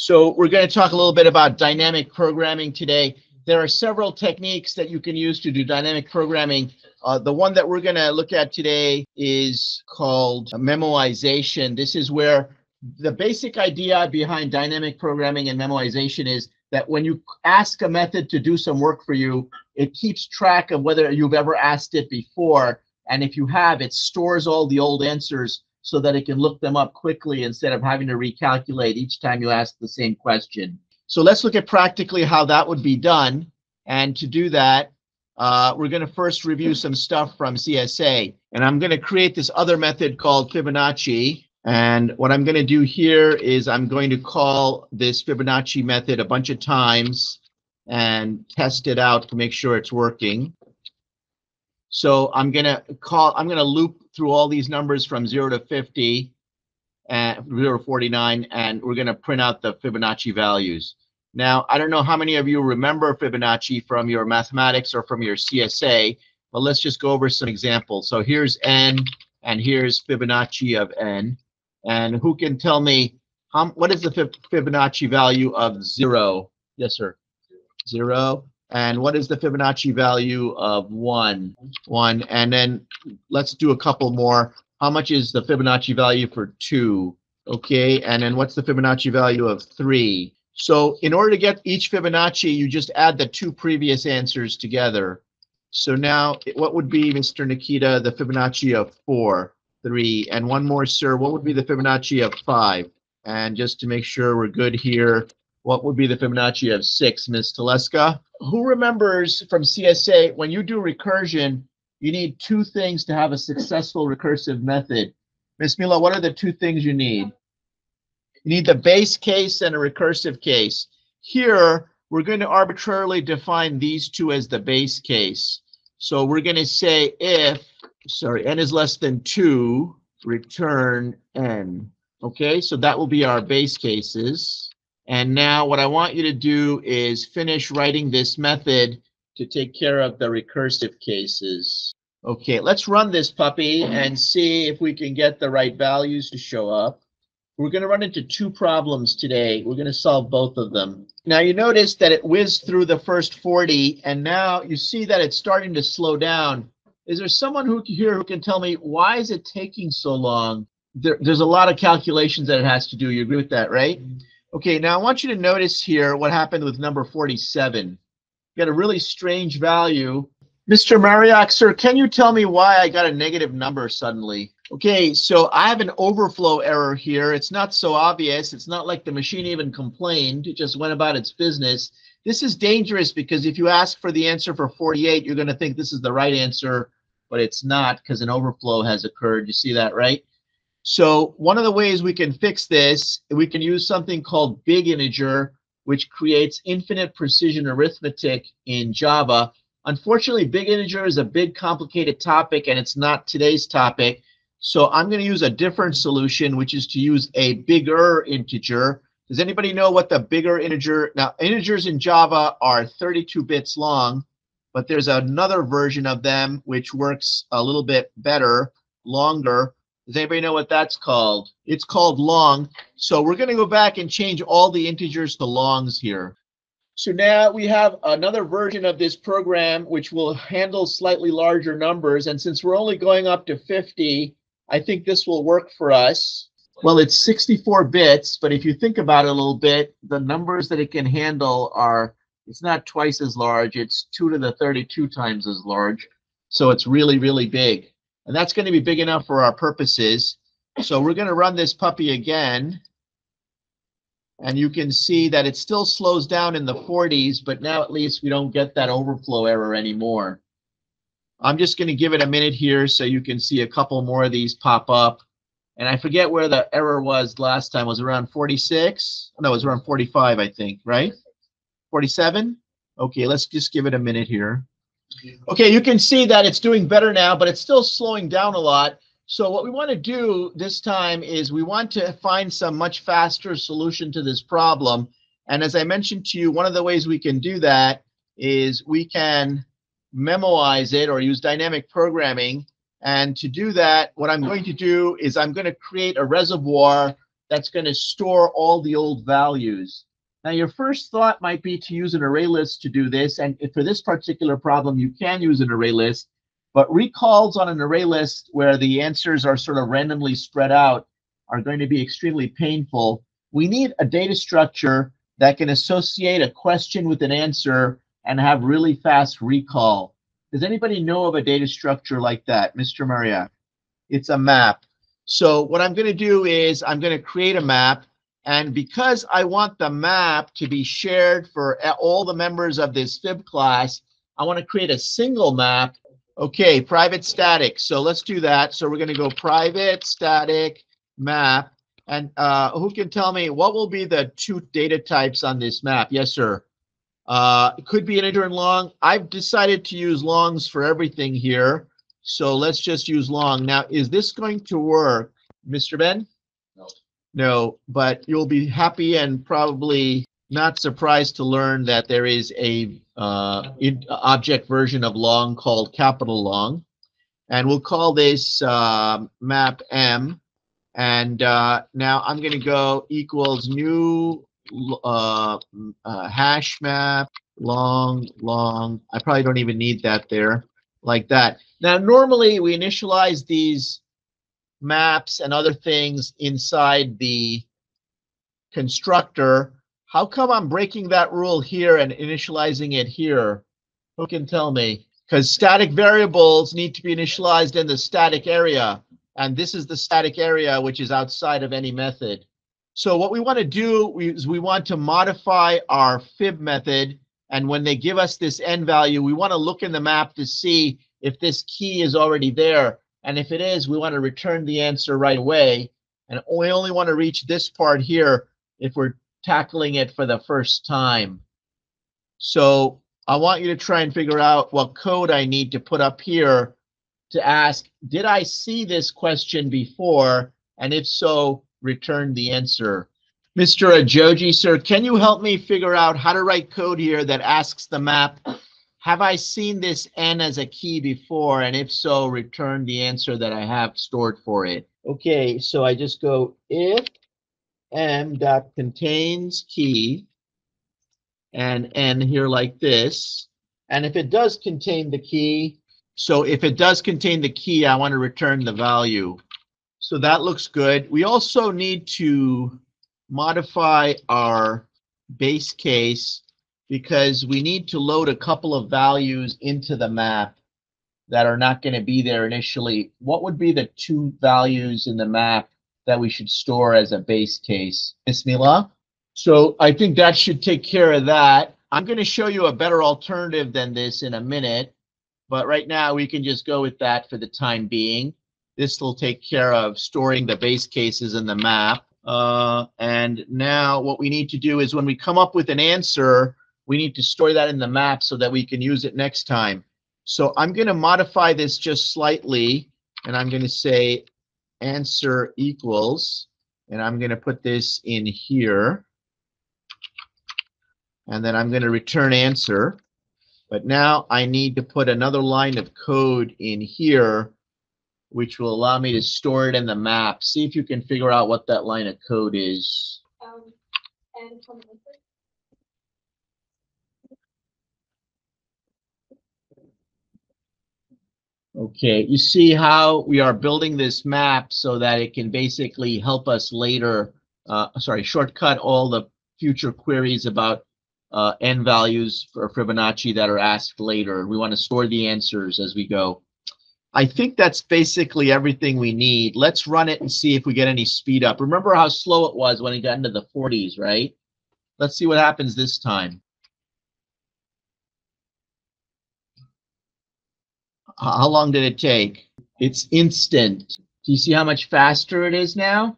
So we're going to talk a little bit about dynamic programming today. There are several techniques that you can use to do dynamic programming. Uh, the one that we're going to look at today is called memoization. This is where the basic idea behind dynamic programming and memoization is that when you ask a method to do some work for you, it keeps track of whether you've ever asked it before. And if you have, it stores all the old answers so that it can look them up quickly instead of having to recalculate each time you ask the same question. So let's look at practically how that would be done. And to do that, uh, we're going to first review some stuff from CSA. And I'm going to create this other method called Fibonacci. And what I'm going to do here is I'm going to call this Fibonacci method a bunch of times and test it out to make sure it's working. So I'm going to call, I'm going to loop through all these numbers from 0 to 50 and 0 to 49, and we're going to print out the Fibonacci values. Now, I don't know how many of you remember Fibonacci from your mathematics or from your CSA, but let's just go over some examples. So here's n, and here's Fibonacci of n. And who can tell me what is the Fibonacci value of zero? Yes, sir. Zero. And what is the Fibonacci value of one? One. And then let's do a couple more. How much is the Fibonacci value for two? Okay. And then what's the Fibonacci value of three? So in order to get each Fibonacci, you just add the two previous answers together. So now what would be, Mr. Nikita, the Fibonacci of four? three, and one more, sir. What would be the Fibonacci of five? And just to make sure we're good here, what would be the Fibonacci of six, Ms. Teleska? Who remembers from CSA, when you do recursion, you need two things to have a successful recursive method. Ms. Mila, what are the two things you need? You need the base case and a recursive case. Here, we're going to arbitrarily define these two as the base case. So we're going to say if sorry, n is less than 2, return n. Okay, so that will be our base cases. And now what I want you to do is finish writing this method to take care of the recursive cases. Okay, let's run this puppy and see if we can get the right values to show up. We're going to run into two problems today. We're going to solve both of them. Now you notice that it whizzed through the first 40 and now you see that it's starting to slow down. Is there someone who here who can tell me why is it taking so long? There, there's a lot of calculations that it has to do. You agree with that, right? Okay, now I want you to notice here what happened with number 47. Got a really strange value. Mr. Marioc, sir, can you tell me why I got a negative number suddenly? Okay, so I have an overflow error here. It's not so obvious. It's not like the machine even complained. It just went about its business. This is dangerous because if you ask for the answer for 48, you're going to think this is the right answer but it's not because an overflow has occurred. You see that, right? So one of the ways we can fix this, we can use something called big integer, which creates infinite precision arithmetic in Java. Unfortunately, big integer is a big complicated topic and it's not today's topic. So I'm going to use a different solution, which is to use a bigger integer. Does anybody know what the bigger integer? Now, integers in Java are 32 bits long but there's another version of them which works a little bit better, longer. Does anybody know what that's called? It's called long. So we're going to go back and change all the integers to longs here. So now we have another version of this program which will handle slightly larger numbers. And since we're only going up to 50, I think this will work for us. Well, it's 64 bits, but if you think about it a little bit, the numbers that it can handle are it's not twice as large, it's 2 to the 32 times as large. So it's really, really big. And that's going to be big enough for our purposes. So we're going to run this puppy again. And you can see that it still slows down in the 40s, but now at least we don't get that overflow error anymore. I'm just going to give it a minute here so you can see a couple more of these pop up. And I forget where the error was last time. Was around 46? No, it was around 45, I think, right? 47? Okay, let's just give it a minute here. Okay, you can see that it's doing better now, but it's still slowing down a lot. So what we want to do this time is we want to find some much faster solution to this problem. And as I mentioned to you, one of the ways we can do that is we can memoize it or use dynamic programming. And to do that, what I'm going to do is I'm going to create a reservoir that's going to store all the old values. Now, your first thought might be to use an array list to do this. And for this particular problem, you can use an array list. But recalls on an array list where the answers are sort of randomly spread out are going to be extremely painful. We need a data structure that can associate a question with an answer and have really fast recall. Does anybody know of a data structure like that, Mr. Maria? It's a map. So what I'm going to do is I'm going to create a map. And because I want the map to be shared for all the members of this FIB class, I want to create a single map. Okay, private static. So let's do that. So we're going to go private static map. And uh, who can tell me what will be the two data types on this map? Yes, sir. Uh, it could be integer and long. I've decided to use longs for everything here. So let's just use long. Now, is this going to work, Mr. Ben? No. But you'll be happy and probably not surprised to learn that there is a uh, in, object version of long called capital long. And we'll call this uh, map M. And uh, now I'm going to go equals new uh, uh, hash map, long, long. I probably don't even need that there, like that. Now, normally we initialize these maps and other things inside the constructor. How come I'm breaking that rule here and initializing it here? Who can tell me? Because static variables need to be initialized in the static area. And this is the static area, which is outside of any method. So what we want to do is we want to modify our fib method. And when they give us this n value, we want to look in the map to see if this key is already there. And if it is, we want to return the answer right away. And we only want to reach this part here if we're tackling it for the first time. So I want you to try and figure out what code I need to put up here to ask, did I see this question before? And if so, return the answer. Mr. Ajoji, sir, can you help me figure out how to write code here that asks the map, have I seen this n as a key before? And if so, return the answer that I have stored for it. Okay, so I just go if m dot contains key and n here like this. And if it does contain the key, so if it does contain the key, I want to return the value. So that looks good. We also need to modify our base case because we need to load a couple of values into the map that are not going to be there initially. What would be the two values in the map that we should store as a base case? Miss Mila? So I think that should take care of that. I'm going to show you a better alternative than this in a minute, but right now we can just go with that for the time being. This will take care of storing the base cases in the map. Uh, and now what we need to do is when we come up with an answer, we need to store that in the map so that we can use it next time. So I'm going to modify this just slightly, and I'm going to say answer equals, and I'm going to put this in here. And then I'm going to return answer. But now I need to put another line of code in here, which will allow me to store it in the map. See if you can figure out what that line of code is. Um, and from Okay, you see how we are building this map so that it can basically help us later, uh, sorry, shortcut all the future queries about uh, n values for Fibonacci that are asked later. We want to store the answers as we go. I think that's basically everything we need. Let's run it and see if we get any speed up. Remember how slow it was when it got into the 40s, right? Let's see what happens this time. How long did it take? It's instant. Do you see how much faster it is now?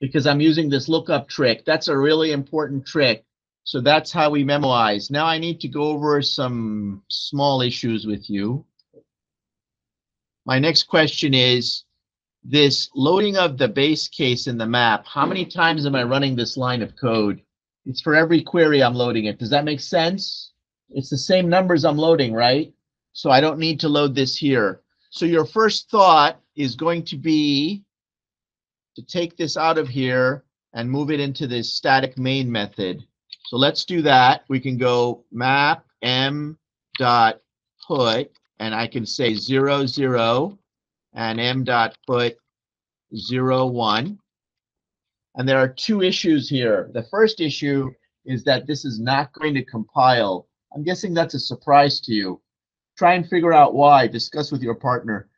Because I'm using this lookup trick. That's a really important trick. So that's how we memoize. Now I need to go over some small issues with you. My next question is this loading of the base case in the map. How many times am I running this line of code? It's for every query I'm loading it. Does that make sense? It's the same numbers I'm loading, right? So I don't need to load this here. So your first thought is going to be to take this out of here and move it into this static main method. So let's do that. We can go map m dot put, and I can say zero, zero, and m dot put zero, one. And there are two issues here. The first issue is that this is not going to compile. I'm guessing that's a surprise to you. Try and figure out why. Discuss with your partner.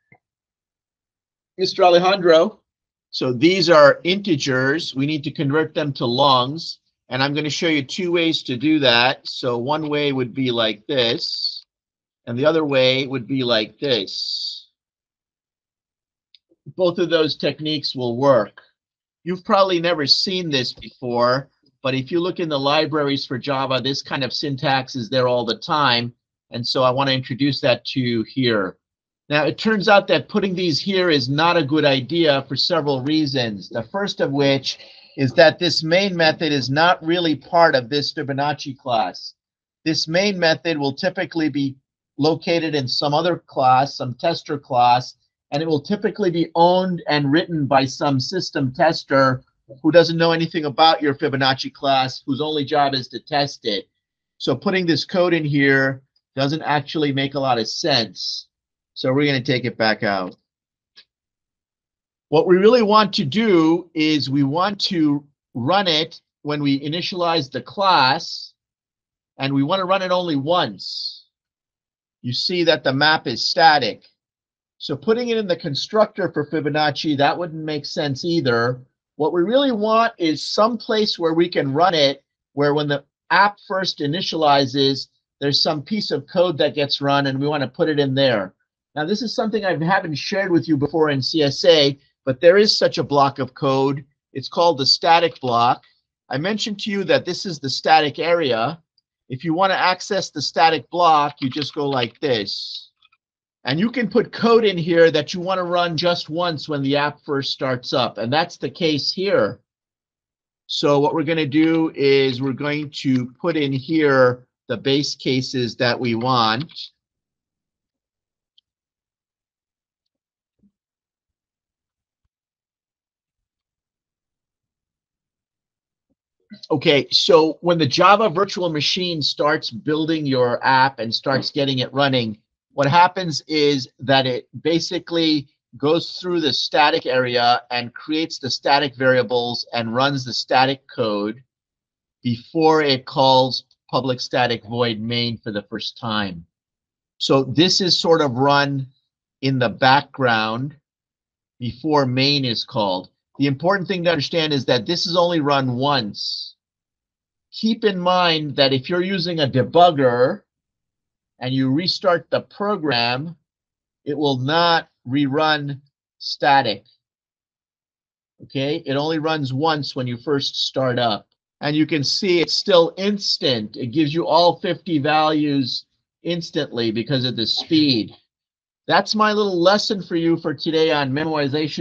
Mr. Alejandro, so these are integers. We need to convert them to longs. And I'm going to show you two ways to do that. So one way would be like this. And the other way would be like this. Both of those techniques will work. You've probably never seen this before, but if you look in the libraries for Java, this kind of syntax is there all the time. And so I want to introduce that to you here. Now, it turns out that putting these here is not a good idea for several reasons. The first of which is that this main method is not really part of this Fibonacci class. This main method will typically be located in some other class, some tester class, and it will typically be owned and written by some system tester who doesn't know anything about your Fibonacci class, whose only job is to test it. So putting this code in here doesn't actually make a lot of sense. So we're going to take it back out. What we really want to do is we want to run it when we initialize the class, and we want to run it only once. You see that the map is static. So putting it in the constructor for Fibonacci, that wouldn't make sense either. What we really want is some place where we can run it, where when the app first initializes, there's some piece of code that gets run, and we want to put it in there. Now, this is something I haven't shared with you before in CSA, but there is such a block of code. It's called the static block. I mentioned to you that this is the static area. If you want to access the static block, you just go like this. And you can put code in here that you want to run just once when the app first starts up. And that's the case here. So what we're going to do is we're going to put in here the base cases that we want. Okay, so when the Java virtual machine starts building your app and starts getting it running, what happens is that it basically goes through the static area and creates the static variables and runs the static code before it calls public static void main for the first time. So this is sort of run in the background before main is called. The important thing to understand is that this is only run once. Keep in mind that if you're using a debugger and you restart the program, it will not rerun static. Okay, it only runs once when you first start up. And you can see it's still instant. It gives you all 50 values instantly because of the speed. That's my little lesson for you for today on memoization